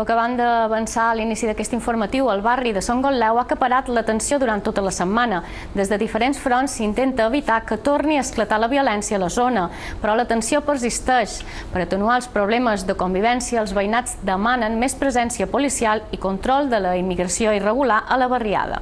Poc abans d'avançar a l'inici d'aquest informatiu, el barri de Son Gotleu ha acaparat l'atenció durant tota la setmana. Des de diferents fronts s'intenta evitar que torni a esclatar la violència a la zona, però la tensió persisteix. Per atenuar els problemes de convivència, els veïnats demanen més presència policial i control de la immigració irregular a la barriada.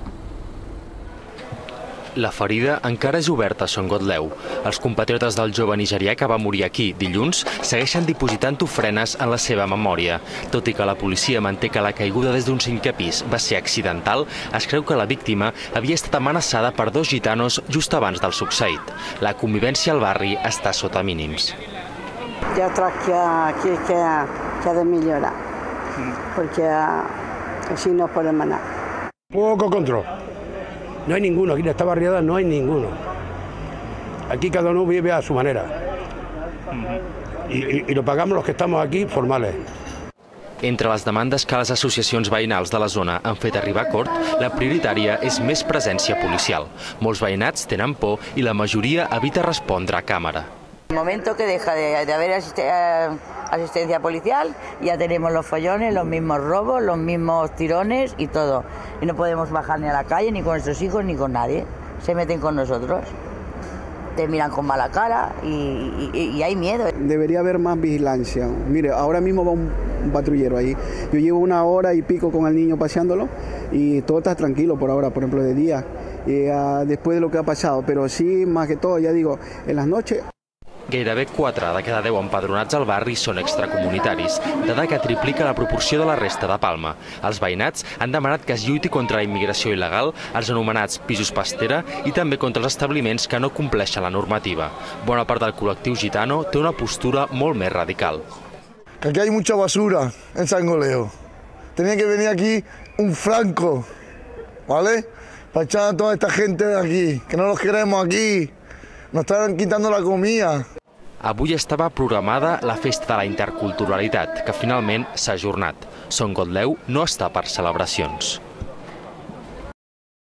La ferida encara és oberta a Son Gotleu. Els compatriotes del jove nigerià que va morir aquí dilluns segueixen dipositant ofrenes en la seva memòria. Tot i que la policia manté que la caiguda des d'un cinquè pis va ser accidental, es creu que la víctima havia estat amenaçada per dos gitanos just abans del succeït. La convivència al barri està sota mínims. Ha troc que, que, que, que ha de millorar, perquè així no podem anar. Poco control. No hay ninguno, aquí en esta barriada no hay ninguno. Aquí cada uno vive a su manera. Y, y, y lo pagamos los que estamos aquí formales. Entre les demandes que les associacions veïnals de la zona han fet arribar a cort, la prioritària és més presència policial. Molts veïnats tenen por i la majoria evita respondre a càmera. En el momento que deja de, de haber eh, asistencia policial, ya tenemos los follones, los mismos robos, los mismos tirones y todo. Y no podemos bajar ni a la calle, ni con nuestros hijos, ni con nadie. Se meten con nosotros. Te miran con mala cara y, hay miedo. Debería haber más vigilancia. Mire, ahora mismo va un, patrullero ahí. Yo llevo una hora y pico con el niño paseándolo y todo está tranquilo por ahora, por ejemplo, de día. Y, uh, después de lo que ha pasado, pero sí, más que todo, ya digo, en las noches Gairebé 4 de cada 10 empadronats al barri són extracomunitaris, dada que triplica la proporció de la resta de Palma. Els veïnats han demanat que es lluiti contra la immigració il·legal, els anomenats pisos pastera i també contra els establiments que no compleixen la normativa. Bona part del col·lectiu gitano té una postura molt més radical. Que aquí hay mucha basura en Sangoleo. Tenía que venir aquí un franco, ¿vale? Para echar a toda esta gente de aquí, que no los queremos aquí. Nos están quitando la comida. Avui estava programada la Festa de la Interculturalitat, que finalment s'ha ajornat. Son Gotleu no està per celebracions.